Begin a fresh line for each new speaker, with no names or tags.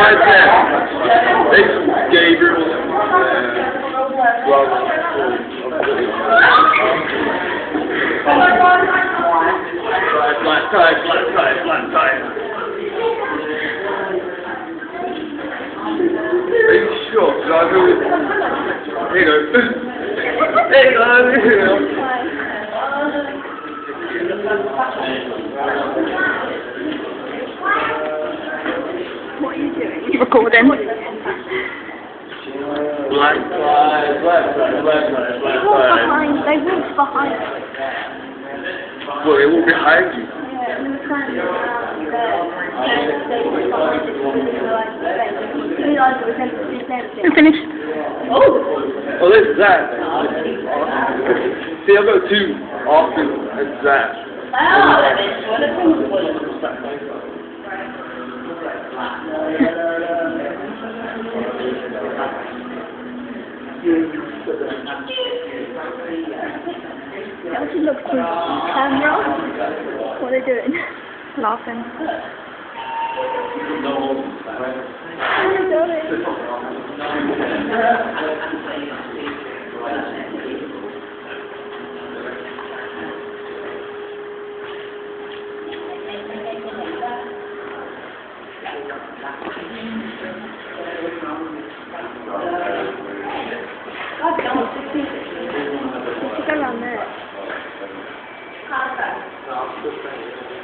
right there. It's Gabriel. Uh, Black Tide, Black Tide, Black Tide. Sure? Did I? Here you. Here you go. Here you go.
What are you doing? Recording.
Black Tide, Black Tide, Black Tide, black
Walk
tie.
behind. They walk behind.
Well, they will behind you.
I'm finished.
Oh, there's that. See, I've got two. Austin and Zach.
They you look through camera. What are they doing? Laughing. What are after